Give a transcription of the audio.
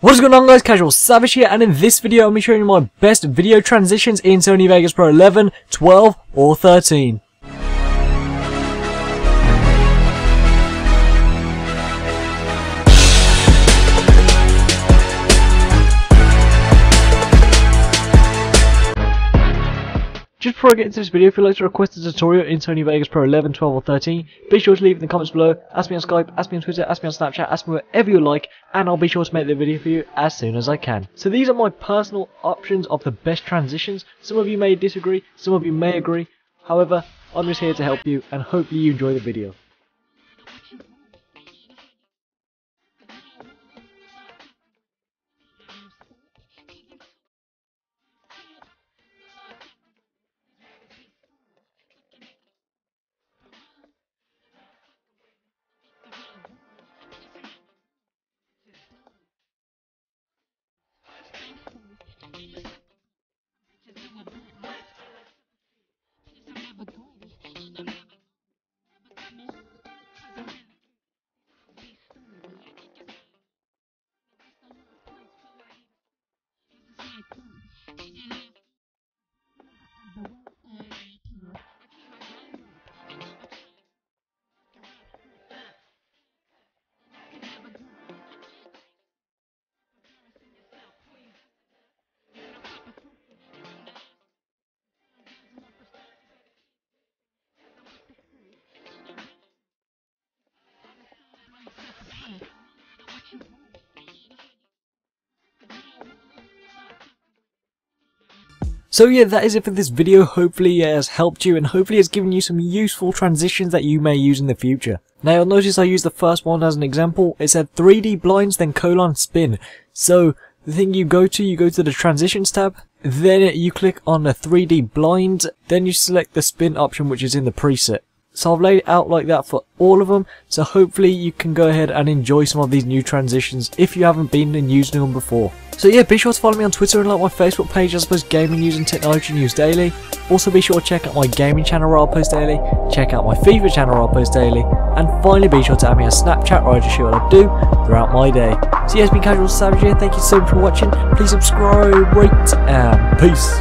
What is going on guys, Casual Savage here, and in this video I'm be showing you my best video transitions in Sony Vegas Pro 11, 12, or 13. Before I get into this video, if you'd like to request a tutorial in Sony Vegas Pro 11, 12 or 13, be sure to leave in the comments below, ask me on Skype, ask me on Twitter, ask me on Snapchat, ask me wherever you like, and I'll be sure to make the video for you as soon as I can. So these are my personal options of the best transitions, some of you may disagree, some of you may agree, however, I'm just here to help you, and hopefully you enjoy the video. Mm-hmm. So yeah, that is it for this video. Hopefully it has helped you and hopefully it's given you some useful transitions that you may use in the future. Now you'll notice I used the first one as an example. It said 3D blinds then colon spin. So the thing you go to, you go to the transitions tab, then you click on the 3D blind, then you select the spin option which is in the preset. So I've laid it out like that for all of them, so hopefully you can go ahead and enjoy some of these new transitions if you haven't been and used them before. So yeah, be sure to follow me on Twitter and like my Facebook page as well as gaming news and technology news daily. Also be sure to check out my gaming channel where I'll post daily, check out my FIFA channel where I'll post daily, and finally be sure to add me on Snapchat where I just share what I do throughout my day. So yeah, it's been Casual Savage here, thank you so much for watching, please subscribe, rate, and peace.